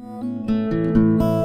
Música